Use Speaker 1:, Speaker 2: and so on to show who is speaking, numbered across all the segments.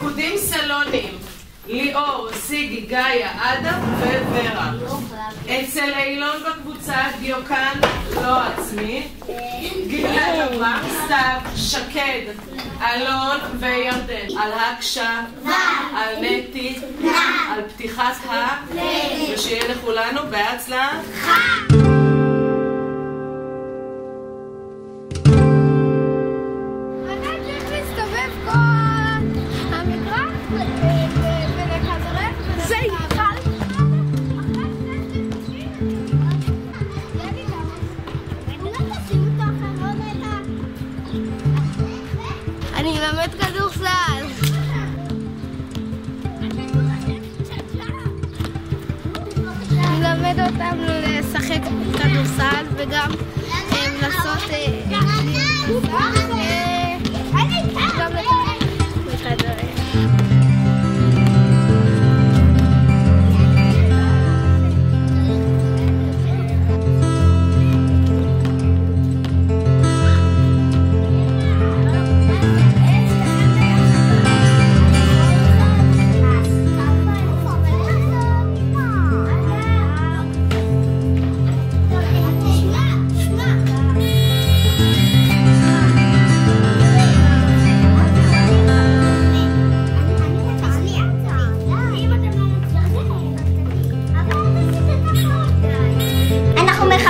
Speaker 1: ריקודים סלונים ליאור, סיגי, גאיה, אדם וורה. אצל אילון בקבוצה דיוקן לא עצמי. אברהם, סתיו, שקד, אלון וירדן. על הקשה, על נטי, על פתיחת ה ושיהיה לכולנו בהצלחה
Speaker 2: אני אלמד כדורסל אני אלמד אותם לשחק כדורסל וגם אה, לעשות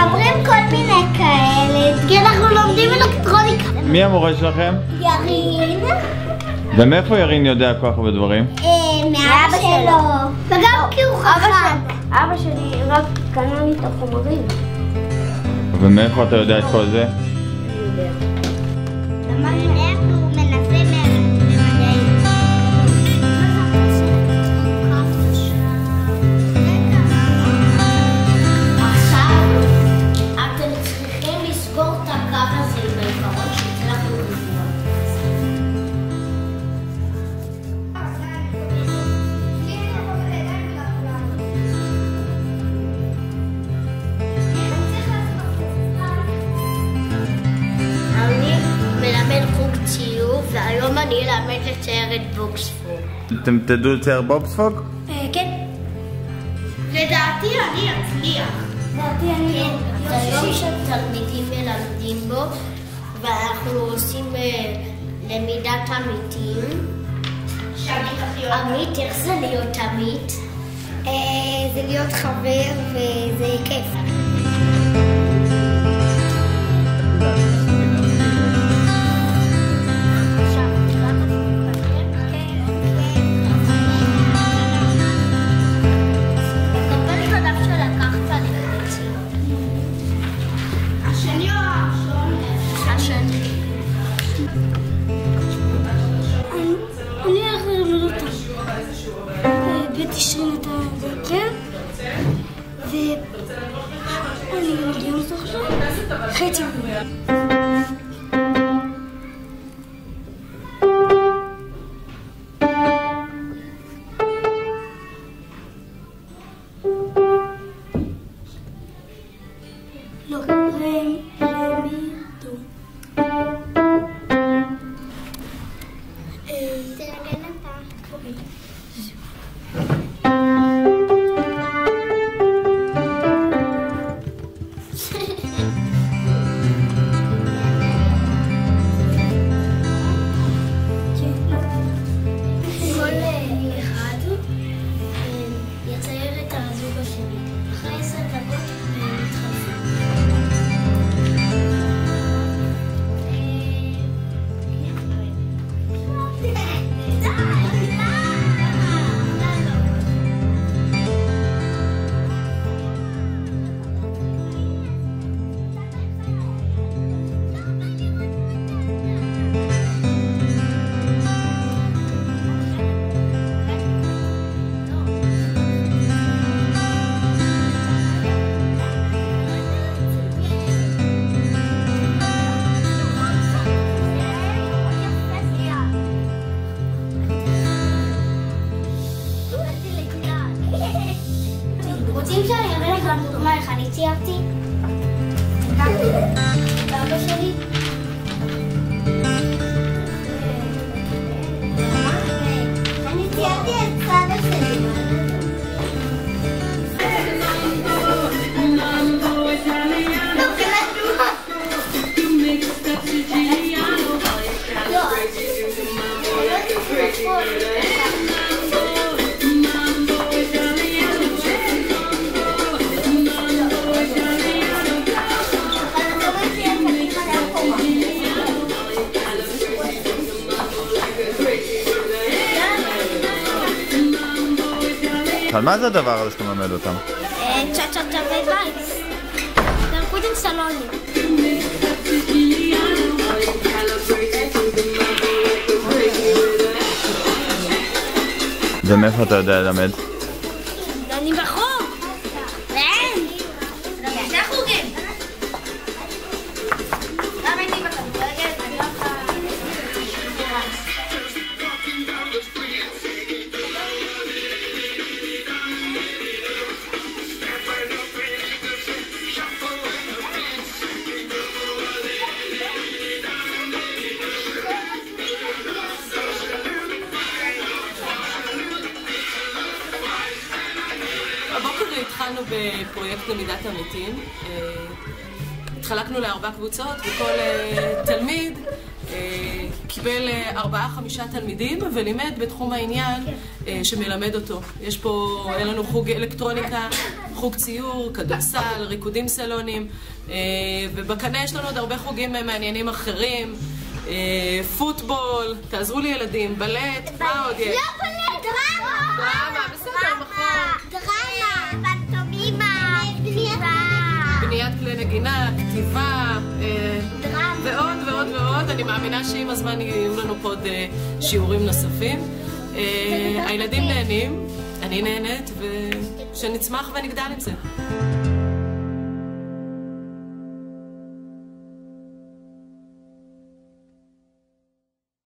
Speaker 3: מחברים כל מיני כאלה, כי אנחנו לומדים אלקטרוניקה.
Speaker 4: מי המורה שלכם?
Speaker 3: ירין,
Speaker 4: ומאיפה ירין יודע כל כך הרבה דברים?
Speaker 3: אה, מאבא שלו, וגם כי הוא חכם.
Speaker 2: אבא שלי רק קנה לי את החומרים.
Speaker 4: ומאיפה אתה יודע את כל זה?
Speaker 3: אני אלמד לצייר את בוקספור.
Speaker 4: אתם תדעו לצייר בובספוג?
Speaker 3: כן. לדעתי אני אצליח. לדעתי אני לא. זה היום שתלמידים מלמדים בו, ואנחנו עושים אה, למידת עמיתים. עמית, איך זה להיות עמית? זה להיות חבר וזה כיף. Хотим. Look, לכם דוגמה איך אני ציירתי? לקחתי אבא שלי
Speaker 4: על מה זה הדבר הזה שאתה מלמד אותם?
Speaker 3: צ'ה צ'ה צ'ה ובייס. זה ריקודים סלונים.
Speaker 4: ומאיפה אתה יודע ללמד?
Speaker 1: הבוקר התחלנו בפרויקט למידת עמיתים. אה, התחלקנו לארבע קבוצות, וכל אה, תלמיד אה, קיבל ארבעה-חמישה תלמידים ולימד בתחום העניין שמלמד אותו. יש פה, אין לנו חוג אלקטרוניקה, חוג ציור, כדורסל, ריקודים סלונים, ובקנה יש לנו עוד הרבה חוגים מעניינים אחרים. פוטבול, תעזרו לי ילדים, בלט, מה עוד יש? אני מאמינה שעם הזמן יהיו לנו פה עוד אה, שיעורים נוספים. אה, הילדים נהנים, אני נהנית, ושנצמח ונגדל עם זה.